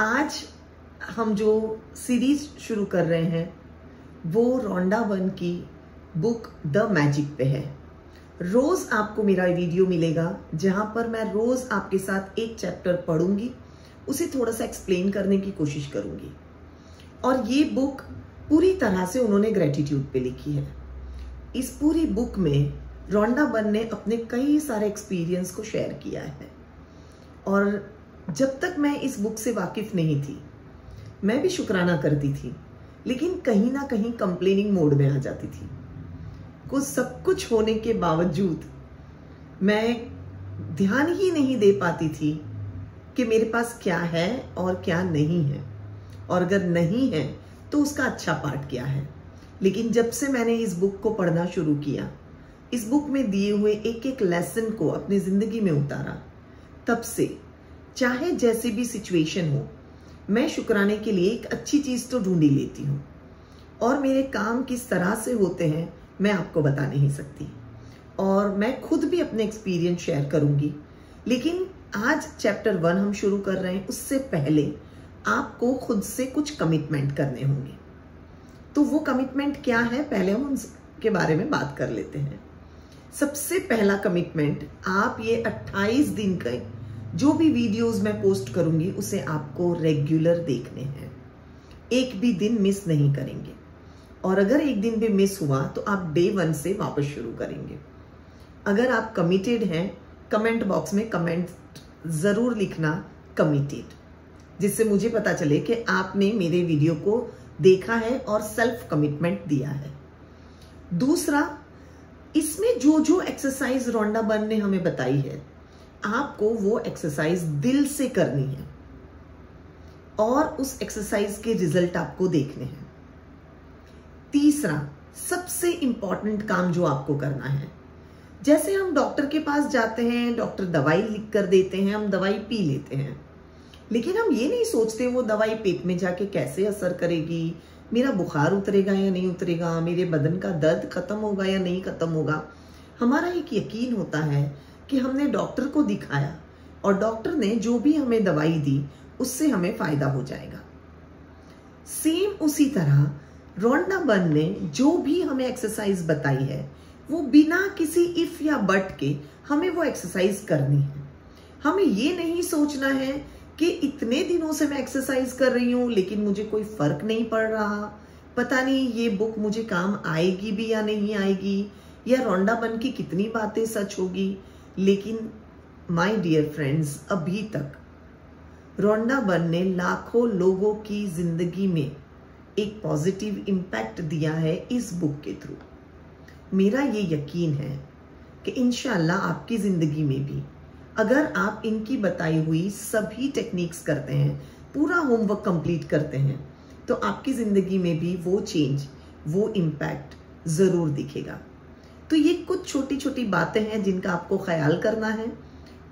आज हम जो सीरीज़ शुरू कर रहे हैं, वो रोंडा वन की बुक द मैजिक पे है। रोज आपको मेरा वीडियो मिलेगा, जहाँ पर मैं रोज आपके साथ एक चैप्टर पढ़ूँगी, उसे थोड़ा सा एक्सप्लेन करने की कोशिश करूँगी। और ये बुक पूरी तरह से उन्होंने ग्रेटिट्यूड पे लिखी है। इस पूरी बुक में रोंडा बन ने अपने कई सारे एक्सपीरियंस को शेयर किया है। और जब तक मैं इस बुक से वाकिफ नहीं थी, मैं भी शुक्राना करती थी, लेकिन कहीं ना कहीं कंप्लेनिंग मोड में आ जाती थी। कुछ सब कुछ होने के बावजूद मैं ध्यान ही नहीं दे पाती थी कि मेरे पास क्या है और क्या नहीं है। और अगर नहीं है तो उसका अच्छा पार्ट क्या है? लेकिन जब से मैंने इस बुक को पढ़ना शुरू किया, इस बुक में दिए हुए एक एक लेसन को अपनी ज़िंदगी में उतारा, तब से चाहे जैसी भी सिचुएशन हो, मैं शुक्राने के लिए एक अच्छी चीज़ तो ढूंढी लेती हूँ। और मेरे काम किस तरह से होते हैं, मैं आपको बता नहीं सकती। और मैं खुद भी अपने एक्सपीरियंस शेयर करूँगी। लेकिन आज चैप्टर वन हम शुरू कर रहे हैं, उससे पहले आपको खुद से कुछ कमिटमेंट करने होंगे। तो वो कमिटमेंट क्या है, पहले हम उनके बारे में बात कर लेते हैं। सबसे पहला कमिटमेंट आप ये 28 दिन का जो भी वीडियोस मैं पोस्ट करूँगी, उसे आपको रेगुलर देखने हैं। एक भी दिन मिस नहीं करेंगे। और अगर एक दिन भी मिस हुआ तो आप डे वन से वापस शुरू करेंगे। अगर आप कमिटेड हैं कमेंट बॉक्स में कमेंट ज़रूर लिखना कमिटेड जिससे मुझे पता चले कि आपने मेरे वीडियो को देखा है और सेल्फ कमिटमेंट दिया है। दूसरा, इसमें जो जो एक्सरसाइज रोंडा बन ने हमें बताई है आपको वो एक्सरसाइज दिल से करनी है। और उस एक्सरसाइज के रिज़ल्ट आपको देखने हैं। तीसरा, सबसे इंपॉर्टेंट काम जो आपको करना है। जैसे हम डॉक्टर के पास जाते हैं डॉक्टर दवाई लिख कर देते हैं, हम दवाई पी लेते हैं। लेकिन हम ये नहीं सोचते वो दवाई पेट में जाके कैसे असर करेगी, मेरा बुखार उतरेगा या नहीं उतरेगा, मेरे बदन का दर्द खत्म होगा या नहीं खत्म होगा। हमारा एक यकीन होता है कि हमने डॉक्टर को दिखाया और डॉक्टर ने जो भी हमें दवाई दी, उससे हमें फ़ायदा हो जाएगा। सेम उसी तरह, रोंडा बन ने जो भी हमें एक्सरसाइज बताई है, वो बिना किसी इफ़ या बट के हमें वो एक्सरसाइज करनी है। हमें ये नहीं सोचना है कि इतने दिनों से मैं एक्सरसाइज कर रही हूँ, लेकिन मुझे कोई फ़र्क नहीं पड़ रहा। पता नहीं ये बुक मुझे काम आएगी भी या नहीं आएगी, या रोंडा बन की कितनी बातें सच होगी। लेकिन माय डियर फ्रेंड्स अभी तक, रोंडा बन ने लाखों लोगों की ज़िंदगी में एक पॉजिटिव इम्पैक्ट दिया है इस बुक के थ्रू मेरा ये यकीन है कि इनशाला आपकी ज़िंदगी में भी, अगर आप इनकी बताई हुई सभी टेक्निक्स करते हैं, पूरा होमवर्क कंप्लीट करते हैं तो आपकी ज़िंदगी में भी वो चेंज वो इम्पैक्ट ज़रूर दिखेगा। तो ये कुछ छोटी छोटी बातें हैं जिनका आपको ख्याल करना है।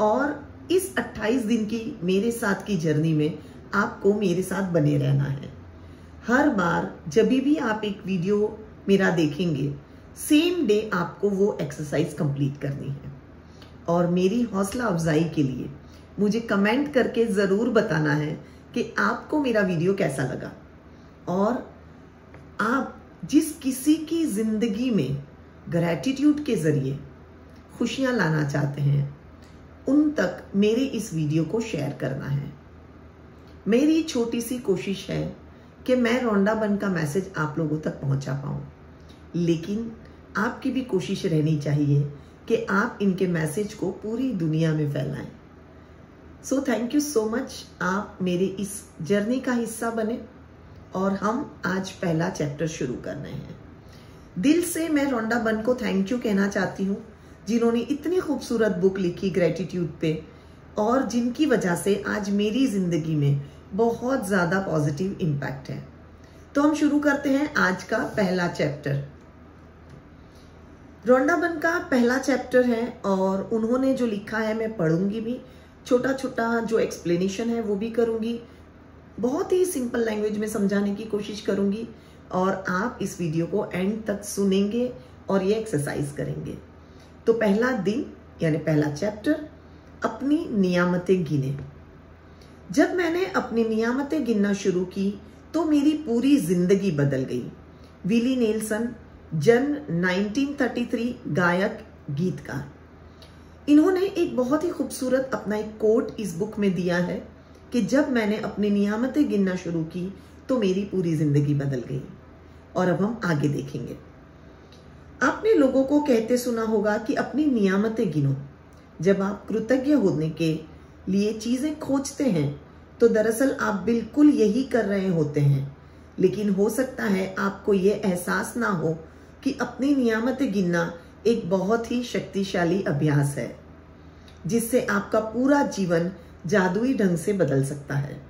और इस 28 दिन की मेरे साथ की जर्नी में आपको मेरे साथ बने रहना है। हर बार जब भी आप एक वीडियो मेरा देखेंगे सेम डे आपको वो एक्सरसाइज कंप्लीट करनी है। और मेरी हौसला अफजाई के लिए मुझे कमेंट करके ज़रूर बताना है कि आपको मेरा वीडियो कैसा लगा। और आप जिस किसी की ज़िंदगी में ग्रैटिट्यूड के ज़रिए खुशियाँ लाना चाहते हैं, उन तक मेरे इस वीडियो को शेयर करना है। मेरी छोटी सी कोशिश है कि मैं रोंडा बन का मैसेज आप लोगों तक पहुँचा पाऊँ। लेकिन आपकी भी कोशिश रहनी चाहिए कि आप इनके मैसेज को पूरी दुनिया में फैलाएँ। So thank you so much आप मेरे इस जर्नी का हिस्सा बने और हम आज पहला चैप्टर शुरू कर रहे हैं। दिल से मैं रोंडा बन को थैंक यू कहना चाहती हूँ, जिन्होंने इतनी खूबसूरत बुक लिखी ग्रेटिट्यूड पे, और जिनकी वजह से आज मेरी ज़िंदगी में बहुत ज़्यादा पॉजिटिव इम्पैक्ट है। तो हम शुरू करते हैं आज का पहला चैप्टर रोंडाबन का पहला चैप्टर है, और उन्होंने जो लिखा है मैं पढ़ूँगी भी छोटा छोटा जो एक्सप्लेनेशन है वो भी करूँगी, बहुत ही सिंपल लैंग्वेज में समझाने की कोशिश करूँगी और आप इस वीडियो को एंड तक सुनेंगे और ये एक्सरसाइज करेंगे। तो पहला दिन, यानी पहला चैप्टर अपनी नियामतें गिने। जब मैंने अपनी नियामतें गिनना शुरू की तो मेरी पूरी ज़िंदगी बदल गई। विली नेल्सन जन 1933 गायक, गीतकार। इन्होंने एक बहुत ही खूबसूरत अपना एक कोट इस बुक में दिया है कि जब मैंने अपनी नियामतें गिनना शुरू की तो मेरी पूरी ज़िंदगी बदल गई। और अब हम आगे देखेंगे। आपने लोगों को कहते सुना होगा कि अपनी नियामतें गिनो। जब आप कृतज्ञ होने के लिए चीज़ें खोजते हैं तो दरअसल आप बिल्कुल यही कर रहे होते हैं। लेकिन हो सकता है आपको ये एहसास ना हो कि अपनी नियामतें गिनना एक बहुत ही शक्तिशाली अभ्यास है, जिससे आपका पूरा जीवन जादुई ढंग से बदल सकता है।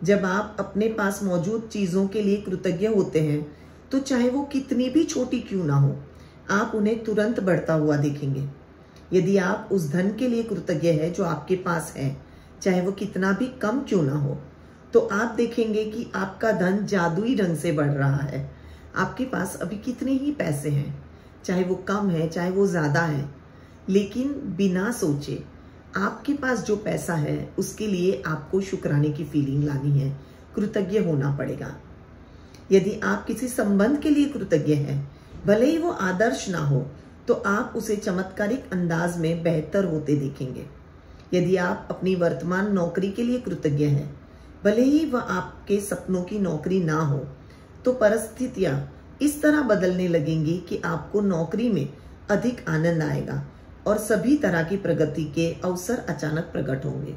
जब आप अपने पास मौजूद चीज़ों के लिए कृतज्ञ होते हैं तो चाहे वो कितनी भी छोटी क्यों ना हो, आप उन्हें तुरंत बढ़ता हुआ देखेंगे। यदि आप उस धन के लिए कृतज्ञ है जो आपके पास है, चाहे वो कितना भी कम क्यों ना हो तो आप देखेंगे कि आपका धन जादुई ढंग से बढ़ रहा है। आपके पास अभी कितने ही पैसे हैं, चाहे वो कम है, चाहे वो ज़्यादा है, लेकिन बिना सोचे आपके पास जो पैसा है, उसके लिए आपको शुक्राने की फीलिंग लानी है। कृतज्ञ होना पड़ेगा। यदि आप किसी संबंध के लिए कृतज्ञ हैं, भले ही वो आदर्श ना हो तो आप उसे चमत्कारिक अंदाज में बेहतर होते देखेंगे। यदि आप अपनी वर्तमान नौकरी के लिए कृतज्ञ हैं, भले ही वह आपके सपनों की नौकरी ना हो तो परिस्थितियाँ इस तरह बदलने लगेंगी कि आपको नौकरी में अधिक आनंद आएगा। और सभी तरह की प्रगति के अवसर अचानक प्रकट होंगे।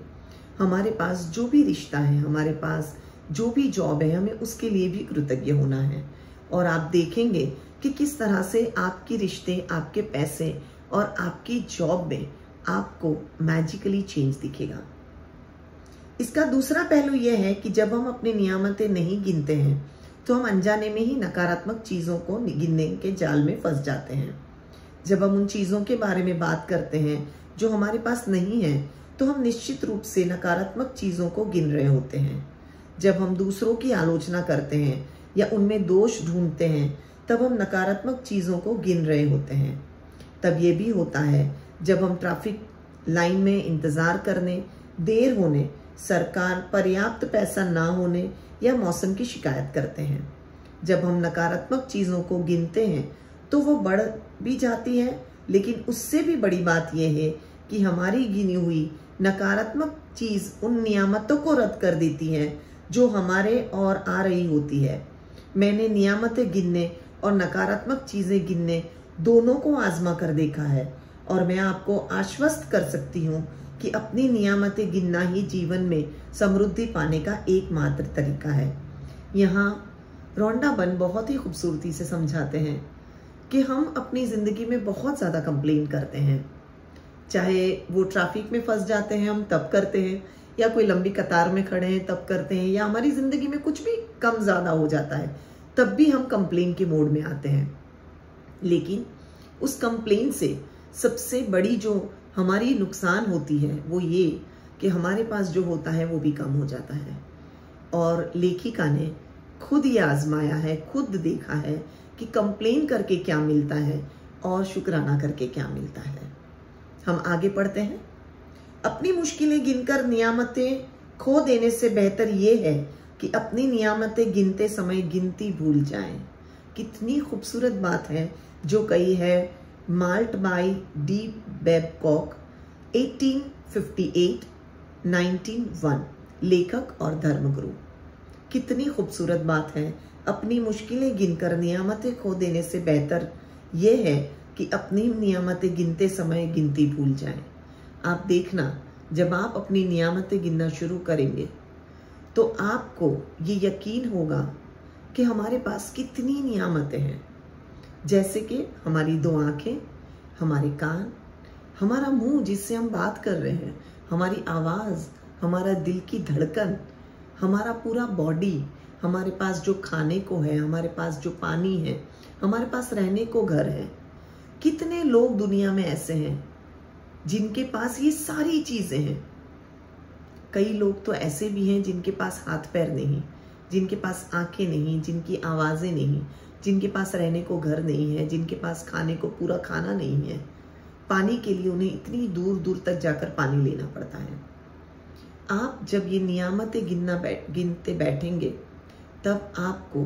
हमारे पास जो भी रिश्ता है, हमारे पास जो भी जॉब है, हमें उसके लिए भी कृतज्ञ होना है। और आप देखेंगे कि किस तरह से आपके रिश्ते, आपके पैसे और आपकी जॉब में आपको मैजिकली चेंज दिखेगा। इसका दूसरा पहलू यह है कि जब हम अपनी नियामतें नहीं गिनते हैं तो हम अनजाने में ही नकारात्मक चीज़ों को गिनने के जाल में फंस जाते हैं। जब हम उन चीज़ों के बारे में बात करते हैं जो हमारे पास नहीं है तो हम निश्चित रूप से नकारात्मक चीज़ों को गिन रहे होते हैं। जब हम दूसरों की आलोचना करते हैं या उनमें दोष ढूंढते हैं, तब हम नकारात्मक चीज़ों को गिन रहे होते हैं। तब ये भी होता है, जब हम ट्रैफ़िक लाइन में इंतज़ार करने, देर होने, सरकार पर्याप्त पैसा ना होने या मौसम की शिकायत करते हैं। जब हम नकारात्मक चीज़ों को गिनते हैं तो वो बढ़ भी जाती है, लेकिन उससे भी बड़ी बात यह है कि हमारी गिनी हुई नकारात्मक चीज़ उन नियामतों को रद्द कर देती है, जो हमारे और आ रही होती है। मैंने नियामतें गिनने और नकारात्मक चीज़ें गिनने दोनों को आजमा कर देखा है, और मैं आपको आश्वस्त कर सकती हूँ कि अपनी नियामतें गिनना ही जीवन में समृद्धि पाने का एकमात्र तरीका है। यहाँ रोंडा बन बहुत ही खूबसूरती से समझाते हैं। कि हम अपनी ज़िंदगी में बहुत ज़्यादा कंप्लेन करते हैं। चाहे वो ट्रैफ़िक में फंस जाते हैं, हम तब करते हैं, या कोई लंबी कतार में खड़े हैं, तब करते हैं, या हमारी ज़िंदगी में कुछ भी कम ज़्यादा हो जाता है, तब भी हम कंप्लेन के मोड में आते हैं। लेकिन उस कंप्लेन से सबसे बड़ी जो हमारी नुकसान होती है, वो ये कि हमारे पास जो होता है, वो भी कम हो जाता है। और लेखिका ने खुद ये आजमाया है, खुद देखा है कि कंप्लेन करके क्या मिलता है और शुक्राना करके क्या मिलता है। हम आगे पढ़ते हैं। अपनी मुश्किलें गिनकर नियामतें खो देने से बेहतर ये है कि अपनी नियामतें गिनते समय गिनती भूल जाएँ। कितनी खूबसूरत बात है जो कही है माल्ट बाई डी बेबकॉक 1858 1901 लेखक और धर्मगुरु। कितनी खूबसूरत बात है अपनी मुश्किलें गिनकर नियामतें खो देने से बेहतर यह है कि अपनी नियामतें गिनते समय गिनती भूल जाएँ। आप देखना, जब आप अपनी नियामतें गिनना शुरू करेंगे तो आपको ये यकीन होगा कि हमारे पास कितनी नियामतें हैं जैसे कि हमारी दो आँखें, हमारे कान, हमारा मुँह जिससे हम बात कर रहे हैं, हमारी आवाज़, हमारा दिल की धड़कन, हमारा पूरा बॉडी हमारे पास जो खाने को है, हमारे पास जो पानी है, हमारे पास रहने को घर है। कितने लोग दुनिया में ऐसे हैं जिनके पास ये सारी चीज़ें हैं। कई लोग तो ऐसे भी हैं जिनके पास हाथ पैर नहीं, जिनके पास आँखें नहीं, जिनकी आवाज़ें नहीं, जिनके पास रहने को घर नहीं है, जिनके पास खाने को पूरा खाना नहीं है। पानी के लिए उन्हें इतनी दूर दूर तक जाकर पानी लेना पड़ता है। आप जब ये नियामतें गिनना बैठ, गिनते बैठेंगे तब आपको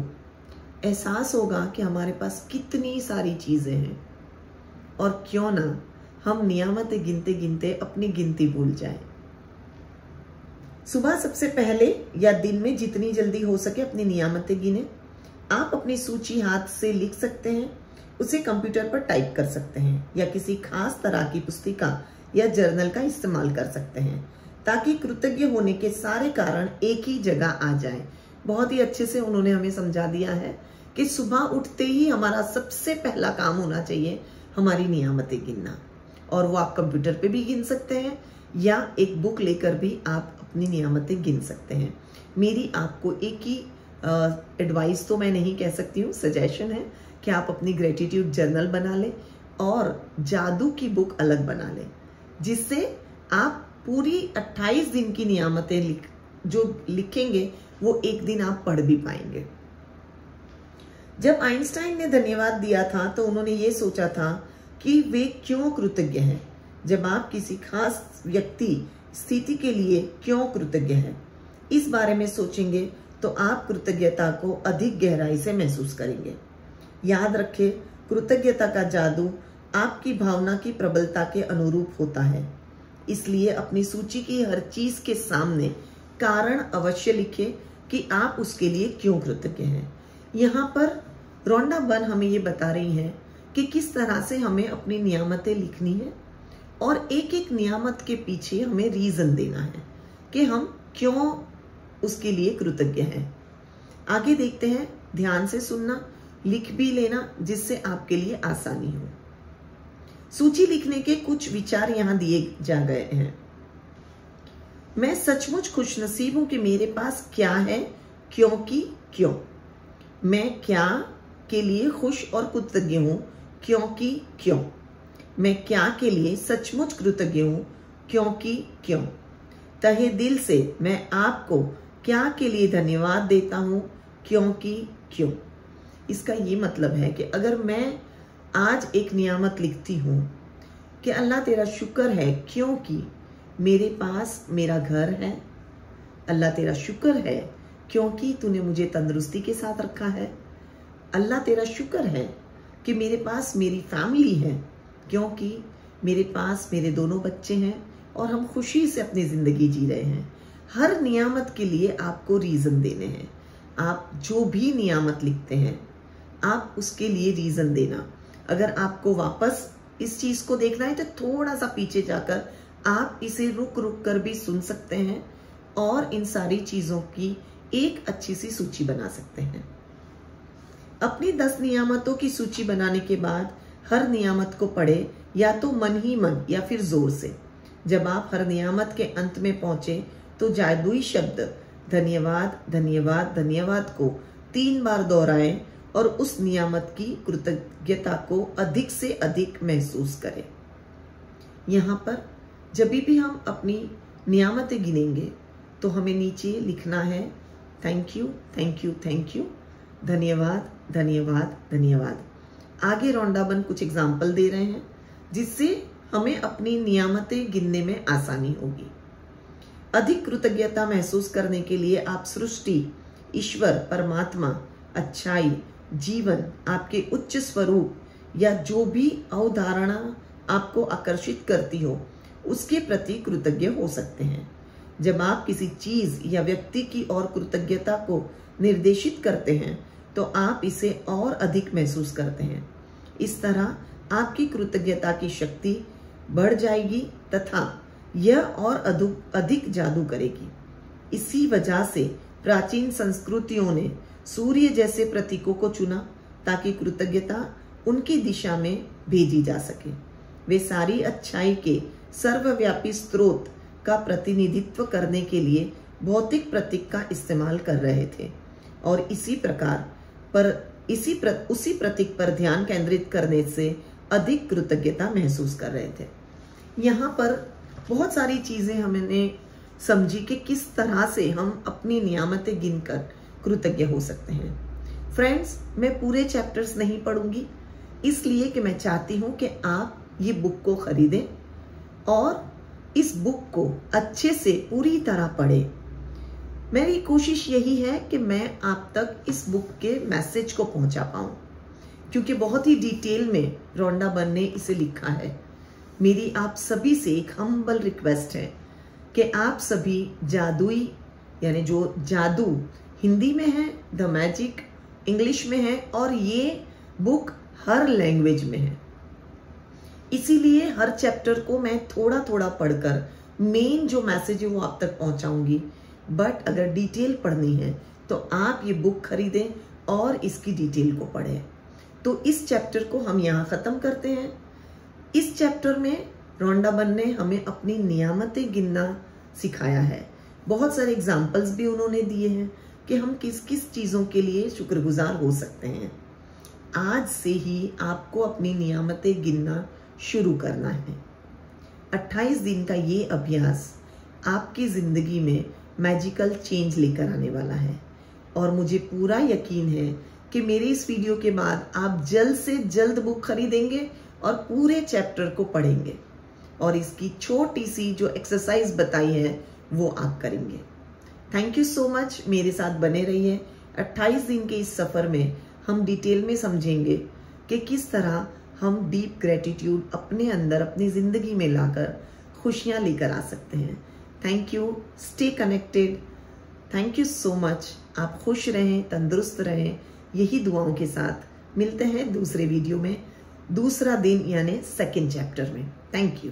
एहसास होगा कि हमारे पास कितनी सारी चीज़ें हैं। और क्यों ना हम नियामतें गिनते गिनते अपनी गिनती भूल जाएँ। सुबह सबसे पहले या दिन में जितनी जल्दी हो सके अपनी नियामतें गिने। आप अपनी सूची हाथ से लिख सकते हैं, उसे कंप्यूटर पर टाइप कर सकते हैं या किसी खास तरह की पुस्तिका या जर्नल का इस्तेमाल कर सकते हैं, ताकि कृतज्ञ होने के सारे कारण एक ही जगह आ जाए। बहुत ही अच्छे से उन्होंने हमें समझा दिया है कि सुबह उठते ही हमारा सबसे पहला काम होना चाहिए हमारी नियामतें गिनना। और वो आप कंप्यूटर पे भी गिन सकते हैं, या एक बुक लेकर भी आप अपनी नियामतें गिन सकते हैं। मेरी आपको एक ही एडवाइस तो मैं नहीं कह सकती हूँ सजेशन है कि आप अपनी ग्रेटिट्यूड जर्नल बना लें और जादू की बुक अलग बना लें, जिससे आप पूरी 28 दिन की नियामतें लिख, जो लिखेंगे वो एक दिन आप पढ़ भी पाएँगे। जब आइंस्टाइन ने धन्यवाद दिया था तो उन्होंने ये सोचा था कि वे क्यों कृतज्ञ हैं, जब आप किसी खास व्यक्ति स्थिति के लिए क्यों कृतज्ञ हैं। इस बारे में सोचेंगे तो आप कृतज्ञता को अधिक गहराई से महसूस करेंगे। याद रखें, कृतज्ञता का जादू आपकी भावना की प्रबलता के अनुरूप होता है। इसलिए अपनी सूची की हर चीज़ के सामने कारण अवश्य लिखे कि आप उसके लिए क्यों कृतज्ञ हैं। यहाँ पर रोंडा बन हमें ये बता रही है कि किस तरह से हमें अपनी नियामतें लिखनी है और एक एक नियामत के पीछे हमें रीजन देना है कि हम क्यों उसके लिए कृतज्ञ हैं। आगे देखते हैं, ध्यान से सुनना, लिख भी लेना, जिससे आपके लिए आसानी हो। सूची लिखने के कुछ विचार यहाँ दिए जा गए हैं। मैं सचमुच खुशनसीब हूँ कि मेरे पास क्या है? क्योंकि क्यों? मैं क्या के लिए खुश और कृतज्ञ हूँ? क्योंकि क्यों? मैं क्या के लिए सचमुच कृतज्ञ हूँ? क्योंकि क्यों? तहे दिल से मैं आपको क्या के लिए धन्यवाद देता हूँ? क्योंकि क्यों? इसका ये मतलब है कि अगर मैं आज एक नियामत लिखती हूँ कि अल्लाह तेरा शुक्र है क्योंकि मेरे पास मेरा घर है। अल्लाह तेरा शुक्र है क्योंकि तूने मुझे तंदुरुस्ती के साथ रखा है। अल्लाह तेरा शुक्र है कि मेरे पास मेरी फैमिली है, क्योंकि मेरे पास मेरे दोनों बच्चे हैं और हम खुशी से अपनी ज़िंदगी जी रहे हैं। हर नियामत के लिए आपको रीज़न देने हैं। आप जो भी नियामत लिखते हैं, आप उसके लिए रीज़न देना। अगर आपको वापस इस चीज़ को देखना है तो थोड़ा सा पीछे जाकर आप इसे रुक रुक कर भी सुन सकते हैं और इन सारी चीज़ों की एक अच्छी सी सूची बना सकते हैं। अपनी दस नियामतों की सूची बनाने के बाद हर नियामत को पढ़े, या तो मन ही मन, या फिर ज़ोर से। जब आप हर नियामत के अंत में पहुँचे तो जादुई शब्द, धन्यवाद धन्यवाद धन्यवाद को तीन बार दोहराएँ और उस नियामत की कृतज्ञता को अधिक से अधिक महसूस करें। यहाँ पर जब भी हम अपनी नियामतें गिनेंगे तो हमें नीचे लिखना है thank you thank you thank you धन्यवाद धन्यवाद धन्यवाद। आगे रौंडाबन कुछ एग्ज़ाम्पल दे रहे हैं, जिससे हमें अपनी नियामतें गिनने में आसानी होगी। अधिक कृतज्ञता महसूस करने के लिए आप सृष्टि, ईश्वर, परमात्मा, अच्छाई, जीवन, आपके उच्च स्वरूप, या जो भी अवधारणा आपको आकर्षित करती हो उसके प्रति कृतज्ञ हो सकते हैं। जब आप किसी चीज़ या व्यक्ति की ओर कृतज्ञता को निर्देशित करते हैं तो आप इसे और अधिक महसूस करते हैं। इस तरह आपकी कृतज्ञता की शक्ति बढ़ जाएगी तथा यह और अधिक जादू करेगी। इसी वजह से प्राचीन संस्कृतियों ने सूर्य जैसे प्रतीकों को चुना ताकि कृतज्ञता उनकी दिशा में भेजी जा सके। वे सारी अच्छाई के सर्वव्यापी स्रोत का प्रतिनिधित्व करने के लिए भौतिक प्रतीक का इस्तेमाल कर रहे थे। और इसी प्रकार पर इसी प्र, उसी प्रतीक पर ध्यान केंद्रित करने से अधिक कृतज्ञता महसूस कर रहे थे। यहाँ पर बहुत सारी चीज़ें हमने समझी कि किस तरह से हम अपनी नियामतें गिनकर कृतज्ञ हो सकते हैं। फ्रेंड्स मैं पूरे चैप्टर्स नहीं पढ़ूँगी इसलिए कि मैं चाहती हूँ कि आप ये बुक को खरीदें। और इस बुक को अच्छे से पूरी तरह पढ़े। मेरी कोशिश यही है कि मैं आप तक इस बुक के मैसेज को पहुँचा पाऊँ, क्योंकि बहुत ही डिटेल में रोंडा बन ने इसे लिखा है। मेरी आप सभी से एक हम्बल रिक्वेस्ट है कि आप सभी जादुई, यानी जो जादू हिंदी में है द मैजिक इंग्लिश में है, और ये बुक हर लैंग्वेज में है। इसीलिए हर चैप्टर को मैं थोड़ा थोड़ा पढ़कर मेन जो मैसेज है वो आप तक पहुंचाऊँगी। बट अगर डिटेल पढ़नी है तो आप ये बुक खरीदें और इसकी डिटेल को पढ़ें। तो इस चैप्टर को हम यहाँ ख़त्म करते हैं। इस चैप्टर में रोंडाबन ने हमें अपनी नियामतें गिनना सिखाया है। बहुत सारे एग्जाम्पल्स भी उन्होंने दिए हैं कि हम किस किस चीज़ों के लिए शुक्रगुजार हो सकते हैं। आज से ही आपको अपनी नियामतें गिनना शुरू करना है। 28 दिन का ये अभ्यास आपकी ज़िंदगी में मैजिकल चेंज लेकर आने वाला है। और मुझे पूरा यकीन है कि मेरे इस वीडियो के बाद आप जल्द से जल्द बुक खरीदेंगे और पूरे चैप्टर को पढ़ेंगे। और इसकी छोटी सी जो एक्सरसाइज बताई है, वो आप करेंगे। थैंक यू सो मच मेरे साथ बने रहिए। 28 दिन के इस सफ़र में हम डिटेल में समझेंगे कि किस तरह हम डीप ग्रेटिट्यूड अपने अंदर, अपनी ज़िंदगी में लाकर खुशियाँ लेकर आ सकते हैं। Thank you stay connected thank you so much आप खुश रहें, तंदुरुस्त रहें। यही दुआओं के साथ मिलते हैं दूसरे वीडियो में, दूसरा दिन यानी सेकेंड चैप्टर में। Thank you